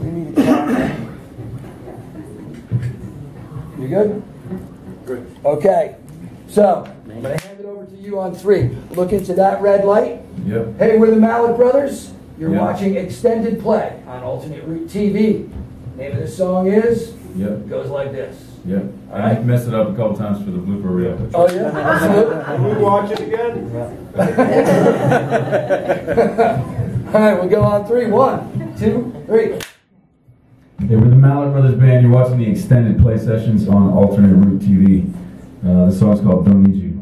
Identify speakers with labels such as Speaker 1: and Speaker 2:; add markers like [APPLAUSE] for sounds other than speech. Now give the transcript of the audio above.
Speaker 1: We need to count. You good?
Speaker 2: Good.
Speaker 1: Okay. So, I'm going to hand it over to you on three. Look into that red light.
Speaker 3: Yep.
Speaker 1: Hey, we're the Mallett Brothers. You're
Speaker 3: Yeah.
Speaker 1: watching Extended Play on Alternate Route TV. Name of the song is
Speaker 3: Yep.
Speaker 1: goes like this.
Speaker 3: Yep.
Speaker 1: All
Speaker 3: I
Speaker 1: right.
Speaker 3: messed it up a couple times for the blooper reel.
Speaker 1: Oh yeah, absolutely.
Speaker 2: Can we watch it again? [LAUGHS] [LAUGHS]
Speaker 1: All right, we'll go on three. One, two, three.
Speaker 3: Hey, we're the Mallett Brothers Band. You're watching the extended play sessions on Alternate Route TV. Uh, the song's called Don't Need You.